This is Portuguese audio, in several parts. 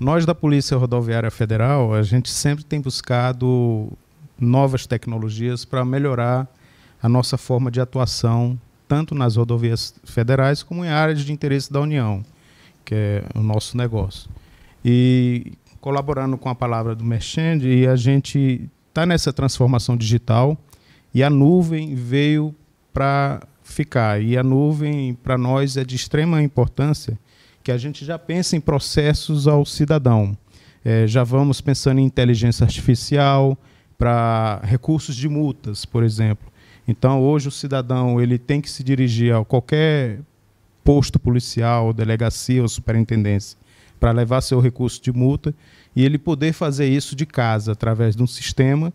Nós da Polícia Rodoviária Federal, a gente sempre tem buscado novas tecnologias para melhorar a nossa forma de atuação, tanto nas rodovias federais como em áreas de interesse da União, que é o nosso negócio. E colaborando com a palavra do Merchand, e a gente está nessa transformação digital e a nuvem veio para ficar. E a nuvem, para nós, é de extrema importância que a gente já pense em processos ao cidadão. É, já vamos pensando em inteligência artificial para recursos de multas, por exemplo. Então, hoje o cidadão ele tem que se dirigir a qualquer posto policial, delegacia ou superintendência para levar seu recurso de multa e ele poder fazer isso de casa através de um sistema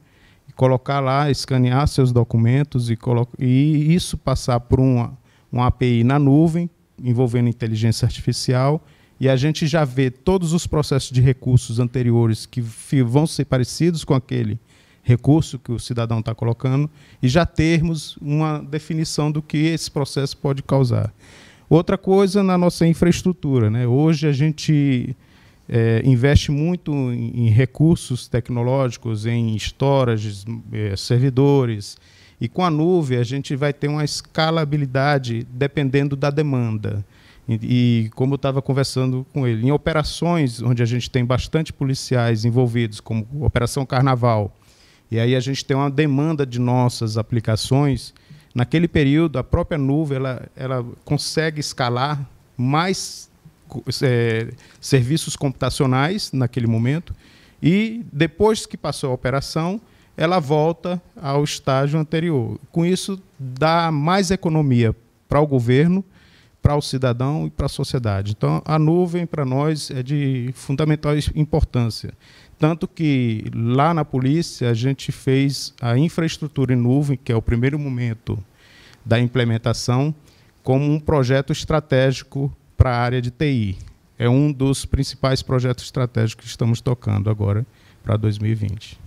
colocar lá, escanear seus documentos e, e isso passar por uma, uma API na nuvem, envolvendo inteligência artificial, e a gente já vê todos os processos de recursos anteriores que vão ser parecidos com aquele recurso que o cidadão está colocando, e já termos uma definição do que esse processo pode causar. Outra coisa na nossa infraestrutura. Né? Hoje a gente é, investe muito em, em, recursos tecnológicos, em storage, é, servidores. E com a nuvem a gente vai ter uma escalabilidade dependendo da demanda. E, e como eu estava conversando com ele, em operações onde a gente tem bastante policiais envolvidos, como Operação Carnaval, e aí a gente tem uma demanda de nossas aplicações, naquele período a própria nuvem ela, ela consegue escalar mais é, serviços computacionais naquele momento, e depois que passou a operação, ela volta ao estágio anterior. Com isso, dá mais economia para o governo, para o cidadão e para a sociedade. Então, a nuvem, para nós, é de fundamental importância. Tanto que lá na polícia a gente fez a infraestrutura em nuvem, que é o primeiro momento da implementação, como um projeto estratégico para a área de TI. É um dos principais projetos estratégicos que estamos tocando agora para 2020.